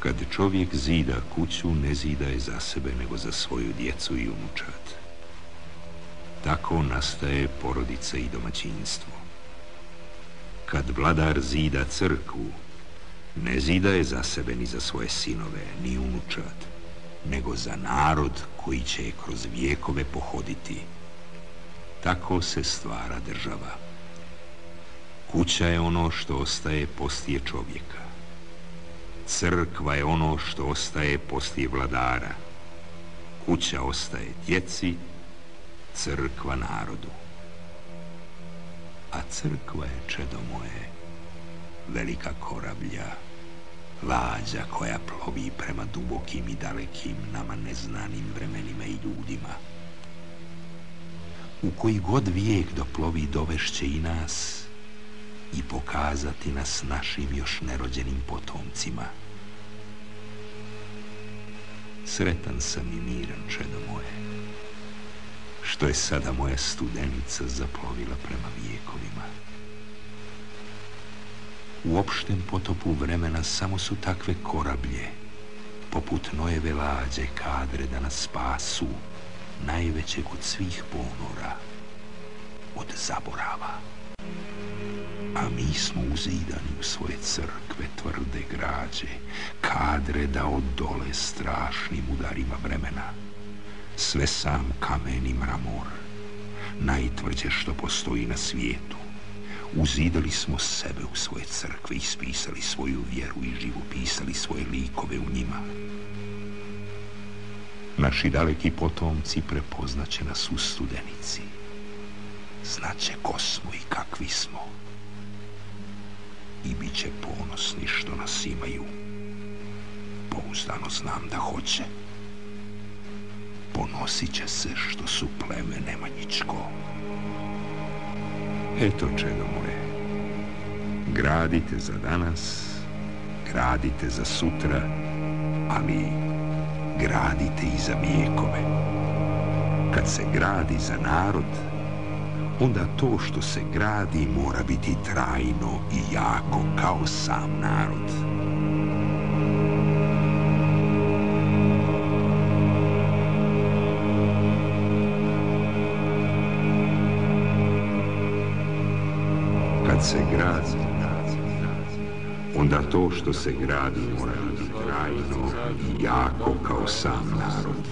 Kad čovjek zida kuću, ne zida je za sebe, nego za svoju djecu i unučat. Tako nastaje porodica i domaćinstvo. Kad vladar zida crkvu, ne zida je za sebe ni za svoje sinove, ni unučat, nego za narod koji će je kroz vijekove pohoditi. Tako se stvara država. Kuća je ono što ostaje postije čovjeka. Crkva je ono što ostaje postije vladara. Kuća ostaje djeci, crkva narodu. A crkva je, čedo moje, velika korablja, lađa koja plovi prema dubokim i dalekim, nama neznanim vremenima i ljudima. U koji god vijek doplovi dovešće i nas i pokazati nas našim još nerođenim potomcima. Sretan sam i miran, čedo moje, što je sada moja studenica zaplovila prema vijekovima. U opštem potopu vremena samo su takve korablje, poput Nojeve lađe kadre da nas spasu, najvećeg od svih ponora, od zaborava. A mi smo uzidani u svoje crkve, tvrde građe, kadre da odole strašnim udarima vremena. Sve sam kamen i mramor, najtvrđe što postoji na svijetu. Uzidali smo sebe u svoje crkve, ispisali svoju vjeru i živopisali svoje likove u njima. Naši daleki potomci prepoznaće nas u studenici. Znaće ko smo i kakvi smo. I bit će ponosni što nas imaju. Pouzdano znam da hoće. Ponosit će se što su pleme Nemanjičko. Eto, čedo moje, gradite za danas, gradite za sutra, ali gradite i za vijekove. Kad se gradi za narod, onda to što se gradi mora biti trajno i jako kao sam narod. Kad se gradi, onda to što se gradi mora biti trajno i jako kao sam narod.